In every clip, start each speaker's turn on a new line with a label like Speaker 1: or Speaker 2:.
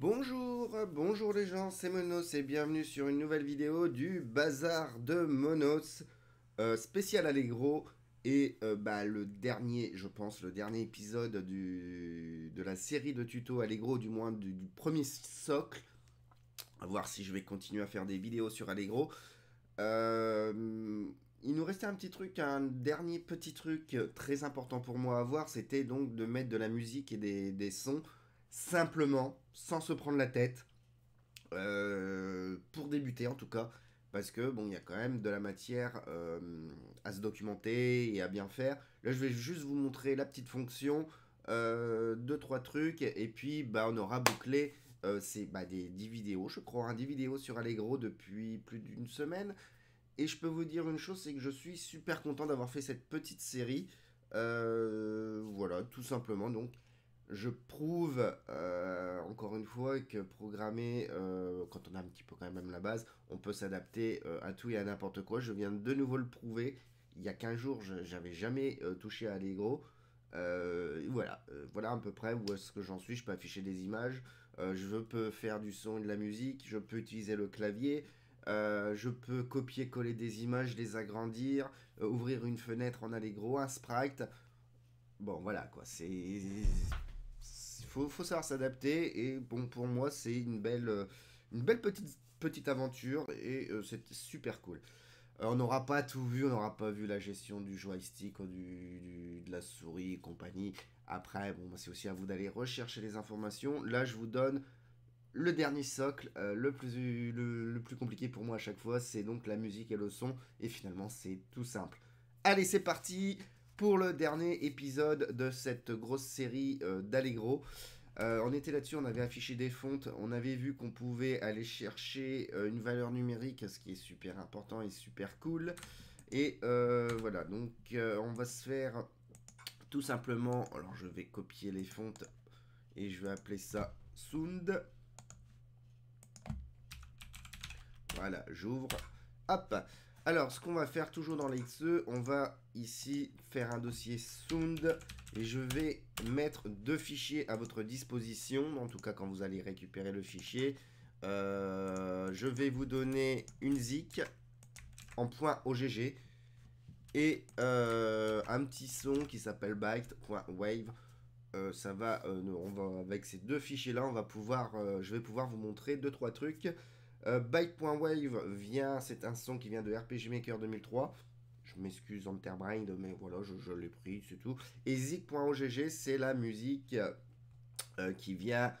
Speaker 1: Bonjour, bonjour les gens, c'est Monos et bienvenue sur une nouvelle vidéo du Bazar de Monos euh, spécial Allegro et euh, bah, le dernier, je pense, le dernier épisode du, de la série de tutos Allegro, du moins du, premier socle. À voir si je vais continuer à faire des vidéos sur Allegro. Euh, il nous restait un petit truc, un dernier petit truc très important pour moi à voir, c'était donc de mettre de la musique et des, sons simplement, sans se prendre la tête, euh, pour débuter en tout cas, parce que bon, il y a quand même de la matière euh, à se documenter et à bien faire. Là, je vais juste vous montrer la petite fonction, euh, deux trois trucs, et puis bah on aura bouclé. c'est bah, des 10 vidéos, je crois, hein, 10 vidéos sur Allegro depuis plus d'une semaine. Et je peux vous dire une chose, c'est que je suis super content d'avoir fait cette petite série. Euh, voilà, tout simplement. Donc, je prouve euh, encore une fois que programmer, euh, quand on a un petit peu quand même la base, on peut s'adapter à tout et à n'importe quoi. Je viens de nouveau le prouver. Il y a 15 jours, j'avais jamais touché à Allegro. voilà, voilà à peu près où est-ce que j'en suis. Je peux afficher des images, je peux faire du son et de la musique, je peux utiliser le clavier, euh, je peux copier-coller des images, les agrandir, euh, ouvrir une fenêtre en Allegro, un sprite. Bon, voilà quoi, c'est. Il faut, savoir s'adapter et bon, pour moi, c'est une belle, euh, une belle petite, petite aventure et c'est super cool. on n'aura pas tout vu, on n'aura pas vu la gestion du joystick, du, de la souris et compagnie. Après, bon, c'est aussi à vous d'aller rechercher les informations. Là, je vous donne le dernier socle, euh, le, plus, le, plus compliqué pour moi à chaque fois, c'est donc la musique et le son. Et finalement, c'est tout simple. Allez, c'est parti pour le dernier épisode de cette grosse série euh, d'Allegro. Euh, on était là-dessus, on avait affiché des fontes, on avait vu qu'on pouvait aller chercher une valeur numérique, ce qui est super important et super cool. Et voilà, donc on va se faire tout simplement, alors je vais copier les fontes et je vais appeler ça Sound. Voilà, j'ouvre. Hop. Alors, ce qu'on va faire toujours dans l'XE, on va ici faire un dossier sound et je vais mettre deux fichiers à votre disposition, en tout cas quand vous allez récupérer le fichier. Euh, je vais vous donner une zik en .ogg et euh, un petit son qui s'appelle byte.wave. Euh, ça va avec ces deux fichiers là, on va pouvoir, je vais pouvoir vous montrer deux trois trucs. Euh, Byte.wave vient, c'est un son qui vient de RPG Maker 2003. Je m'excuse Enterbrain, mais voilà, je, l'ai pris, c'est tout. Et Zik.ogg, c'est la musique euh, qui vient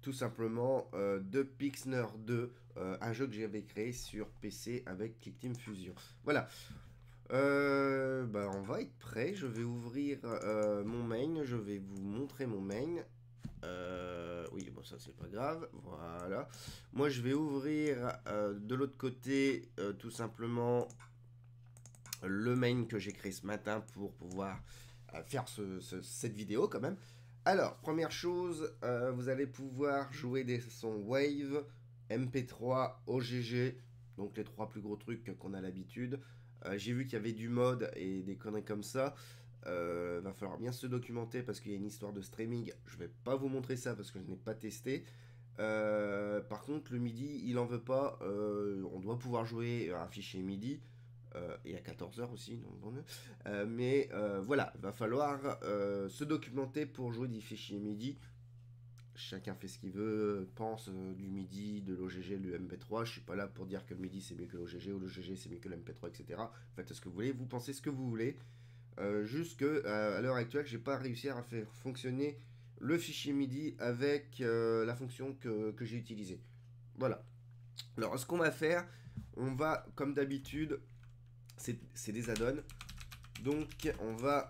Speaker 1: tout simplement euh, de Pixner 2, un jeu que j'avais créé sur PC avec Team Fusion. Voilà. Bah, on va être prêt. Je vais ouvrir mon main. Je vais vous montrer mon main. Euh, oui, bon, ça c'est pas grave. Voilà. Moi, je vais ouvrir euh, de l'autre côté euh, tout simplement le main que j'ai créé ce matin pour pouvoir faire cette vidéo quand même. Alors, première chose, vous allez pouvoir jouer des sons Wave, MP3, OGG, donc les trois plus gros trucs qu'on a l'habitude. j'ai vu qu'il y avait du mode et des conneries comme ça. Euh, va falloir bien se documenter parce qu'il y a une histoire de streaming. Je vais pas vous montrer ça parce que je n'ai pas testé. Euh, par contre, le MIDI, il en veut pas. Euh, on doit pouvoir jouer un fichier MIDI. et à 14h aussi, mais voilà, va falloir se documenter pour jouer des fichiers MIDI. Chacun fait ce qu'il veut, pense du MIDI, de l'OGG, du MP3. Je suis pas là pour dire que le MIDI c'est mieux que l'OGG ou l'OGG c'est mieux que le MP3, etc. Faites ce que vous voulez, vous pensez ce que vous voulez. Euh, juste que euh, l'heure actuelle, j'ai pas réussi à faire fonctionner le fichier MIDI avec euh, la fonction que, j'ai utilisée. Voilà. Alors, ce qu'on va faire, on va, comme d'habitude, c'est des add-ons. Donc, on va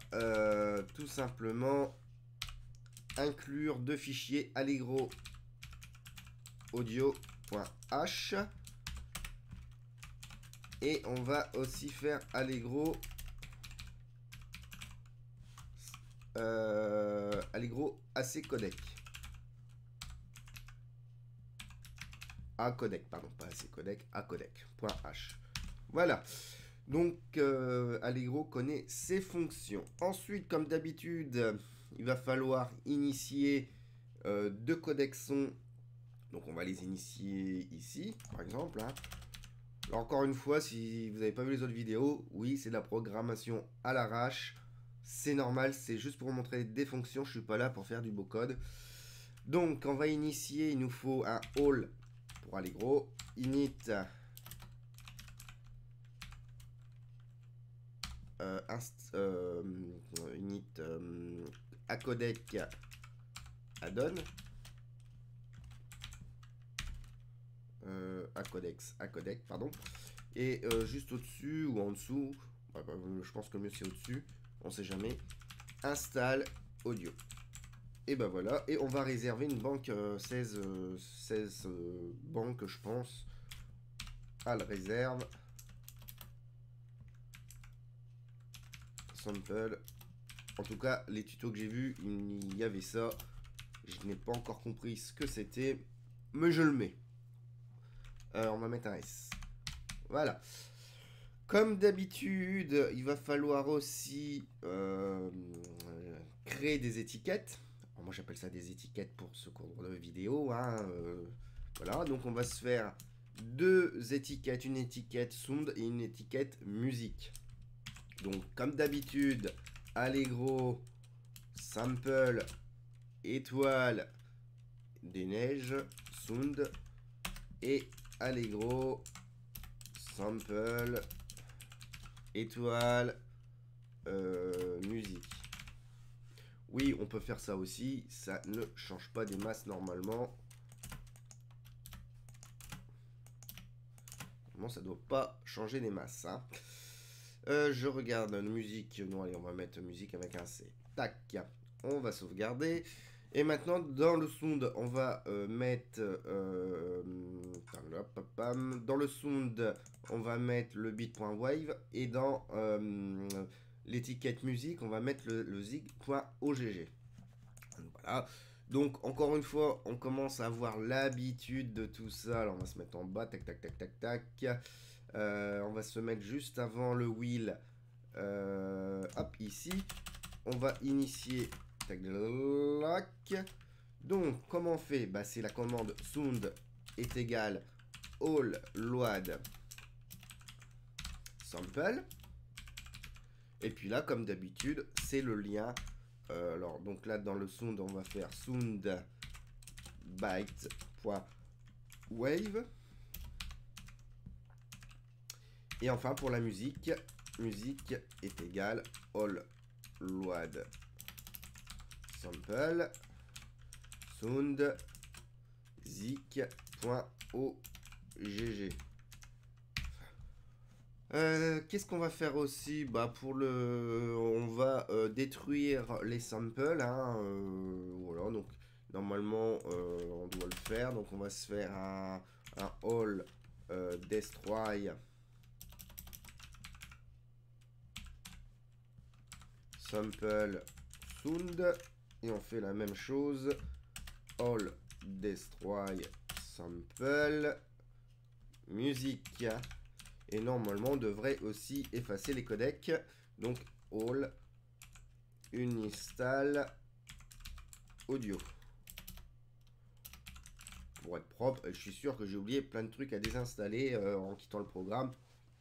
Speaker 1: tout simplement inclure deux fichiers Allegro audio.h et on va aussi faire Allegro Euh, Allegro AC codec. A codec, pardon, pas AC codec, A codec. Voilà. Donc, euh, Allegro connaît ses fonctions. Ensuite, comme d'habitude, il va falloir initier euh, deux codecs son Donc on va les initier ici, par exemple. Hein. encore une fois, si vous n'avez pas vu les autres vidéos, oui, c'est de la programmation à l'arrache. C'est normal, c'est juste pour montrer des fonctions. Je suis pas là pour faire du beau code. Donc, on va initier, il nous faut un all pour aller gros. Init euh, euh, init euh, acodec addon euh, pardon et juste au-dessus ou en dessous bah, je pense que mieux c'est au-dessus on sait jamais installe audio et ben voilà et on va réserver une banque 16 16 banques je pense à la réserve sample. En tout cas, les tutos que j'ai vus, il y avait ça. Je n'ai pas encore compris ce que c'était, mais je le mets. Euh, on va mettre un S. Voilà. Comme d'habitude, il va falloir aussi euh, créer des étiquettes. moi, j'appelle ça des étiquettes pour ce cours de vidéo. Hein, euh, voilà, donc on va se faire deux étiquettes, une étiquette sound et une étiquette musique. Donc, comme d'habitude, Allegro, Sample, Étoile, des neiges, Sound, et Allegro, Sample, Étoile, euh, musique. Oui, on peut faire ça aussi. Ça ne change pas des masses normalement. Normalement, ça doit pas changer des masses. Hein. Euh, je regarde musique. Non, allez, on va mettre musique avec un C. Tac. On va sauvegarder. Et maintenant, dans le sound, on va euh, mettre... Euh, dans le sound, on va mettre le bit.wave. Et dans l'étiquette musique, on va mettre le, zig.ogg. Voilà. Donc, encore une fois, on commence à avoir l'habitude de tout ça. Alors, on va se mettre en bas. Tac, tac, tac, tac, tac. Euh, on va se mettre juste avant le wheel. Euh, hop, ici. On va initier. Donc, comment on fait? Bah, C'est la commande sound est égal all load sample. Et puis là, comme d'habitude, c'est le lien. Euh, alors, donc là, dans le sound, on va faire sound byte.wave. Et enfin, pour la musique, musique est égal all load sample sound zik.ogg. Euh, Qu'est-ce qu'on va faire aussi? Bah pour le, on va euh, détruire les samples. Hein, euh, voilà, donc normalement on doit le faire. Donc on va se faire un, un all destroy sample sound et on fait la même chose. All destroy sample. Musique. Et normalement on devrait aussi effacer les codecs. Donc all uninstall audio. Pour être propre je suis sûr que j'ai oublié plein de trucs à désinstaller euh, en quittant le programme.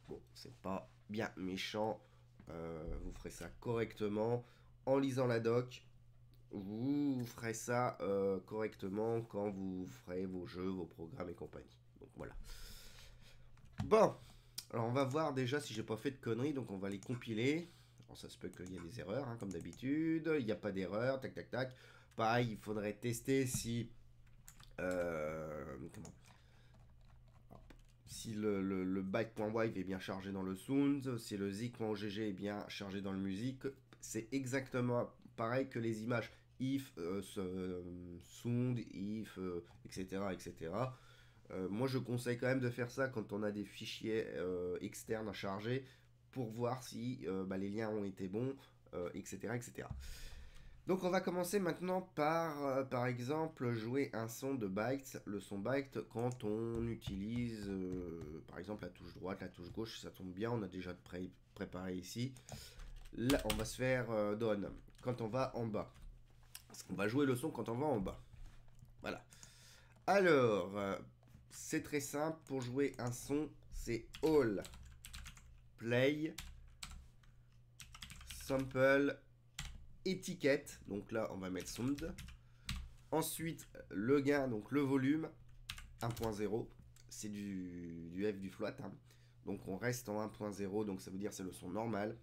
Speaker 1: Bon c'est pas bien méchant. Euh, vous ferez ça correctement en lisant la doc. Vous ferez ça euh, correctement quand vous ferez vos jeux, vos programmes et compagnie. Donc voilà. Bon, alors on va voir déjà si j'ai pas fait de conneries, donc on va les compiler. ça se peut qu'il y ait des erreurs, hein, comme d'habitude. Il n'y a pas d'erreur, tac tac tac. Pareil, il faudrait tester si... Euh, si le, le, est bien chargé dans le sound, si le zik.ogg est bien chargé dans le musique, c'est exactement pareil que les images if, euh, sound, if, etc. Euh, etc. Euh, moi, je conseille quand même de faire ça quand on a des fichiers externes à charger pour voir si bah, les liens ont été bons, etc., etc. Donc on va commencer maintenant par, euh, par exemple, jouer un son de byte. Le son byte, quand on utilise, euh, par exemple, la touche droite, la touche gauche, ça tombe bien, on a déjà préparé ici. Là, on va se faire euh, quand on va en bas. Qu'on va jouer le son quand on va en bas. Voilà. Alors, euh, c'est très simple. Pour jouer un son, c'est All, Play, Sample, Étiquette. Donc là, on va mettre Sound. Ensuite, le gain, donc le volume, 1.0. C'est du, F du float. Hein. Donc on reste en 1.0, donc ça veut dire c'est le son normal.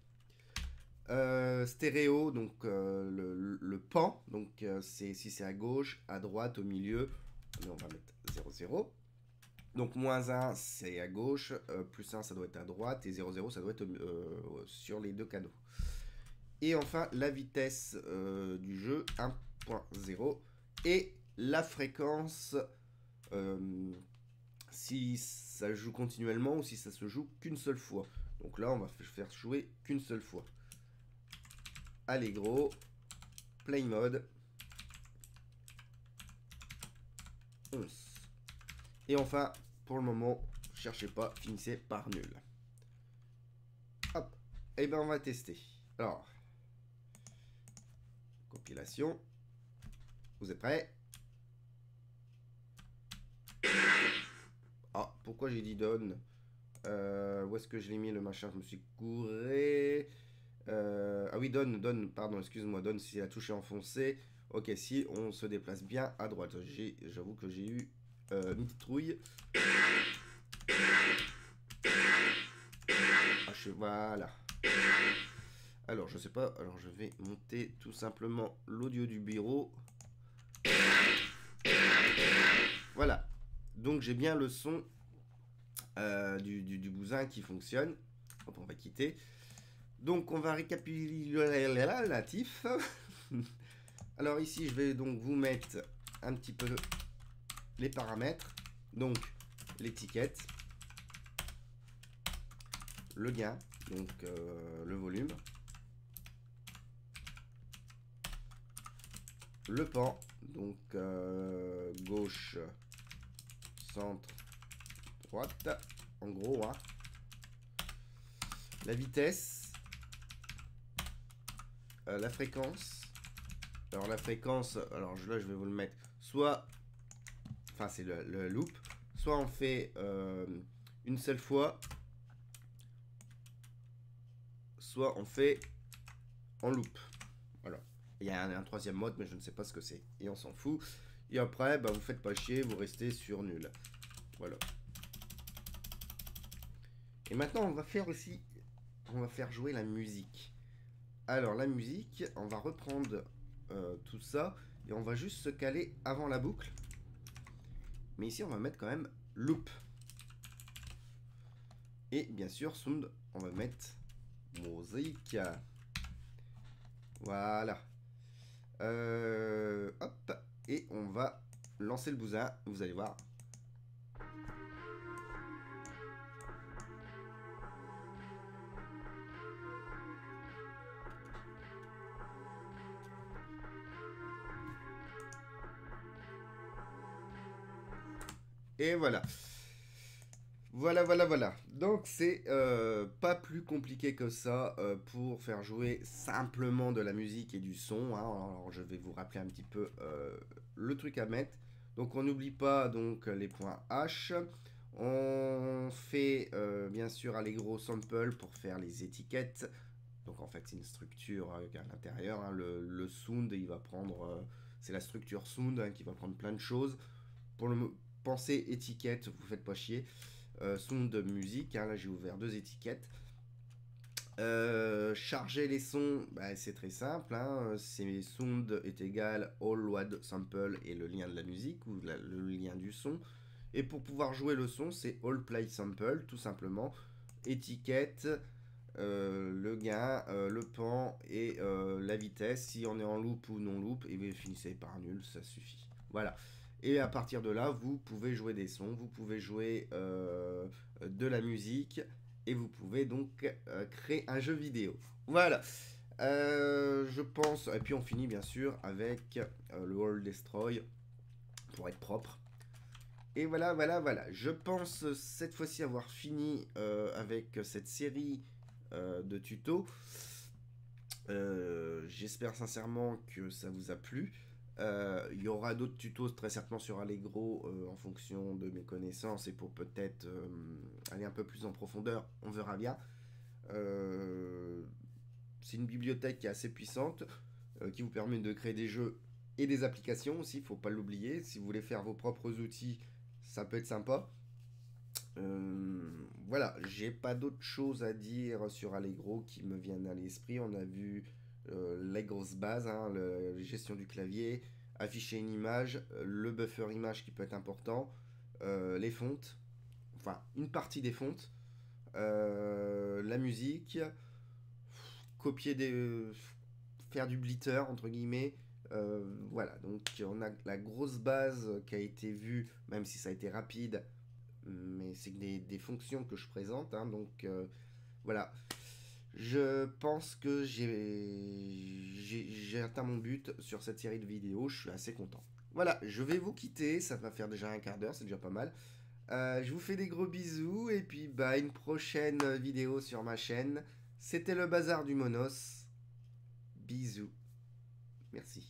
Speaker 1: Euh, stéréo, donc euh, le, pan, donc euh, c'est si c'est à gauche, à droite, au milieu, on va mettre 0, 0. Donc moins 1 c'est à gauche, plus 1 ça doit être à droite, et 0, 0 ça doit être sur les deux canaux. Et enfin la vitesse du jeu 1.0 et la fréquence si ça joue continuellement ou si ça se joue qu'une seule fois. Donc là on va faire jouer qu'une seule fois. Allegro, Play Mode, 11. Et enfin, pour le moment, cherchez pas, finissez par nul. Hop, et eh ben on va tester. Alors, compilation. Vous êtes prêts? Ah, pourquoi j'ai dit donne? Euh, Où est-ce que je l'ai mis le machin? Je me suis couré. Euh, ah oui, donne, donne, pardon, excuse-moi, donne si la touche est enfoncée. Ok, si on se déplace bien à droite. J'avoue que j'ai eu euh, une petite trouille. Ah, voilà. Alors, je sais pas. Alors, je vais monter tout simplement l'audio du bureau. Voilà. Donc, j'ai bien le son euh, du, du, bousin qui fonctionne. on va quitter. Donc on va récapitulatif. Alors ici je vais donc vous mettre un petit peu les paramètres. Donc l'étiquette, le gain, donc euh, le volume, le pan, donc euh, gauche, centre, droite, en gros, hein. la vitesse, euh, la fréquence. Alors la fréquence, alors là je vais vous le mettre. Soit, enfin c'est le, loop. Soit on fait euh, une seule fois. Soit on fait en loop. Voilà. Il y a un, troisième mode, mais je ne sais pas ce que c'est. Et on s'en fout. Et après, bah, vous faites pas chier, vous restez sur nul. Voilà. Et maintenant, on va faire aussi... On va faire jouer la musique. Alors la musique, on va reprendre euh, tout ça et on va juste se caler avant la boucle. Mais ici on va mettre quand même loop. Et bien sûr sound, on va mettre musique. Voilà. Euh, hop. Et on va lancer le bousin. Vous allez voir, Et voilà. Voilà, voilà, voilà. Donc c'est euh, pas plus compliqué que ça euh, pour faire jouer simplement de la musique et du son. Hein. Alors je vais vous rappeler un petit peu euh, le truc à mettre. Donc on n'oublie pas donc les points H. On fait bien sûr Allegro Sample pour faire les étiquettes. Donc en fait c'est une structure à l'intérieur. Hein. Le, sound il va prendre... c'est la structure sound hein, qui va prendre plein de choses. Pour le, pensez étiquette, vous faites pas chier. Euh, de musique, hein, là j'ai ouvert deux étiquettes. Euh, charger les sons, bah, c'est très simple. Hein, c'est sound est égal all wad sample et le lien de la musique ou le lien du son. Et pour pouvoir jouer le son, c'est all play sample, tout simplement. Étiquette, euh, le gain, le pan et la vitesse. Si on est en loop ou non loop, et vous finissez par nul, ça suffit. Voilà. Et à partir de là, vous pouvez jouer des sons, vous pouvez jouer euh, de la musique et vous pouvez donc euh, créer un jeu vidéo. Voilà. Euh, je pense. Et puis on finit bien sûr avec le World Destroy pour être propre. Et voilà, voilà, voilà. Je pense cette fois-ci avoir fini avec cette série de tutos. J'espère sincèrement que ça vous a plu. Euh, il y aura d'autres tutos très certainement sur Allegro en fonction de mes connaissances et pour peut-être aller un peu plus en profondeur, on verra bien. c'est une bibliothèque qui est assez puissante, qui vous permet de créer des jeux et des applications aussi, il faut pas l'oublier. Si vous voulez faire vos propres outils, ça peut être sympa. Euh, voilà, j'ai pas d'autres choses à dire sur Allegro qui me viennent à l'esprit. On a vu euh, les grosses bases, hein, la gestion du clavier, afficher une image, le buffer image qui peut être important, euh, les fontes, enfin une partie des fontes, la musique, copier des. faire du blitter entre guillemets. voilà, donc on a la grosse base qui a été vue, même si ça a été rapide, mais c'est des, fonctions que je présente, hein, donc euh, voilà. Je pense que j'ai atteint mon but sur cette série de vidéos, je suis assez content. Voilà, je vais vous quitter, ça va faire déjà un quart d'heure, c'est déjà pas mal. Euh, je vous fais des gros bisous et puis bah une prochaine vidéo sur ma chaîne. C'était le bazar du Monos. Bisous. Merci.